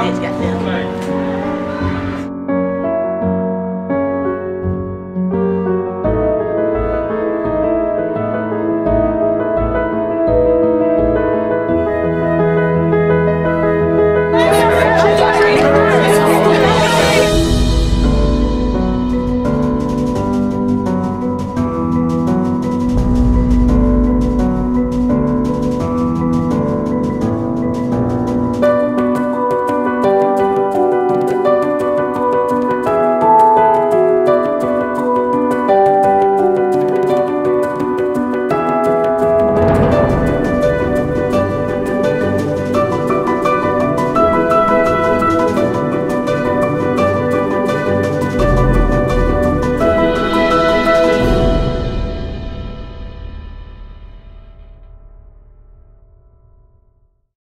Bitch, goddamn.